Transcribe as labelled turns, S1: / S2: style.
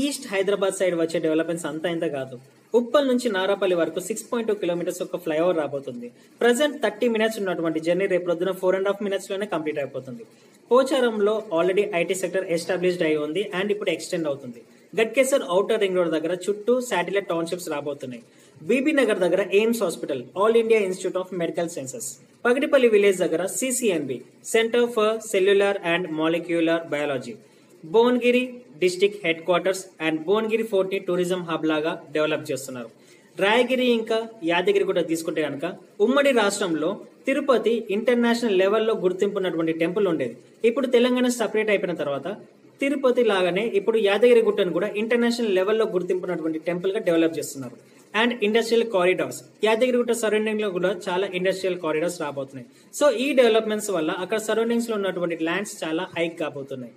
S1: East Hyderabad side వచ్చే developments అంతా ఇంత కాదు. ఉప్పల్ నుంచి నారాపల్లి వరకు సిక్స్ పాయింట్ టూ కిలోమీటర్స్ ఒక ఫ్లైఓవర్ రాబోతుంది. ప్రజెంట్ థర్టీ మినిట్స్ ఉన్నటువంటి జర్నీ రేపు ప్రొద్దున ఫోర్ అండ్ హాఫ్ మినిట్స్లోనే కంప్లీట్ అయిపోతుంది. పోచారంలో ఆల్రెడీ ఐటీ సెక్టర్ ఎస్టాబ్లిష్డ్ అయి ఉంది అండ్ ఇప్పుడు ఎక్స్టెండ్ అవుతుంది. గట్కేసర్ ఔటర్ రింగ్ రోడ్ దగ్గర చుట్టూ శాటిలైట్ టౌన్షిప్స్ రాబోతున్నాయి. బీబీ నగర్ దగ్గర AIIMS hospital all India institute of medical sciences Pagidipalli village దగ్గర CCMB centre for cellular and molecular biology Bhuvanagiri district headquarters and Bhuvanagiri ఫోర్ట్ని tourism hub లాగా develop చేస్తున్నారు. రాయగిరి ఇంకా యాదగిరి కూడా తీసుకుంటే కనుక ఉమ్మడి రాష్ట్రంలో తిరుపతి ఇంటర్నేషనల్ లెవెల్లో గుర్తింపు ఉన్నటువంటి టెంపుల్ ఉండేది. ఇప్పుడు తెలంగాణ సపరేట్ అయిపోయిన తర్వాత తిరుపతి లాగానే ఇప్పుడు యాదగిరి గుట్టను కూడా ఇంటర్నేషనల్ లెవెల్లో గుర్తింపున్నటువంటి టెంపుల్గా డెవలప్ చేస్తున్నారు. And industrial corridors. యాదగిరిగుట్ట సరౌండింగ్లో కూడా చాలా ఇండస్ట్రియల్ కారిడార్స్ రాబోతున్నాయి. సో ఈ డెవలప్మెంట్స్ వల్ల అక్కడ సరౌండింగ్స్లో ఉన్నటువంటి ల్యాండ్స్ చాలా హైక్ కాబోతున్నాయి.